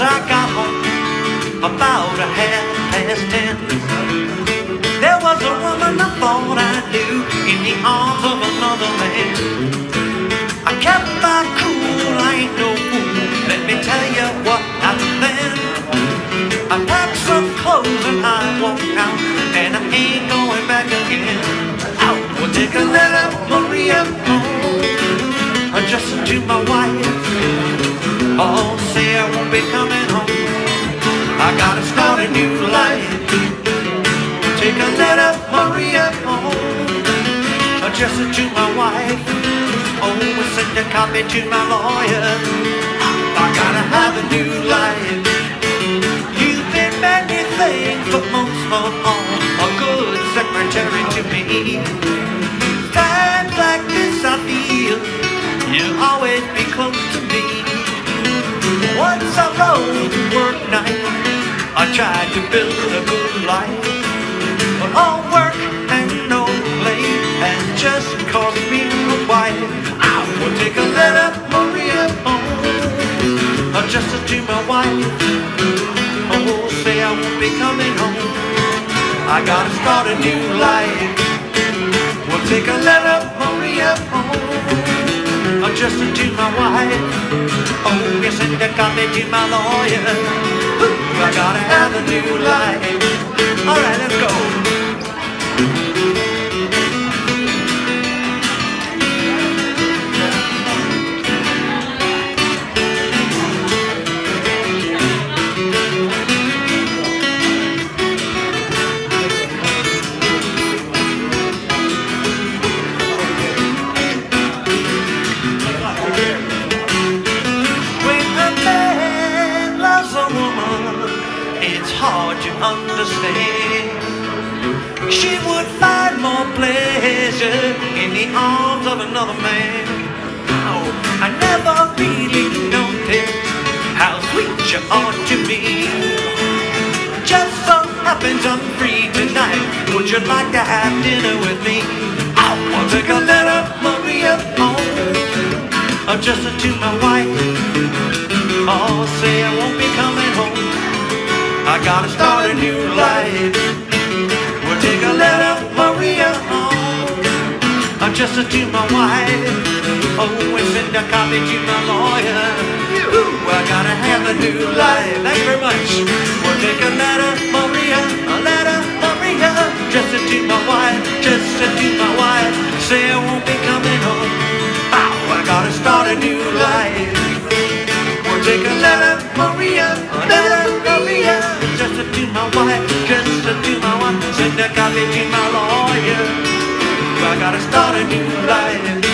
about a half past ten. There was a woman I thought I knew in the arms of another man. I kept my cool, I ain't no fool. Let me tell you what happened. I packed some clothes and I walked out, and I ain't going back again. Out, we'll take a letter, Maria, home, just to my wife. Oh, say I won't be coming home. I gotta start a new life. Take a letter, Maria, home, just to my wife. Oh, send a copy to my lawyer. I gotta have a new life. You've been many things, but most of all, a good secretary to me. Work night, I tried to build a good life. But all work and no play has just cost me a wife. I will take a letter, Maria, home, just to my wife. Oh, say I won't be coming home. I gotta start a new life. We'll take a letter, Maria, home, just to my wife. Oh, you send a copy to my lawyer. Understand. She would find more pleasure in the arms of another man. Oh, I never really noticed how sweet you are to me. Just so happens I'm free tonight. Would you like to have dinner with me? I'll take a letter, Maria, home just to my wife. I gotta start a new life. We'll take a letter, Maria, home. Uh, just to my wife. Oh, and send a copy to my lawyer. Ooh, I gotta have a new life. Thank you very much. We'll take a letter, Maria, a letter, Maria, just to my wife, just to my wife. Say I won't be coming home. Ow, I gotta start a new life. We'll take a letter, Maria, Just to do my work, send a copy to my lawyer. I gotta start a new life.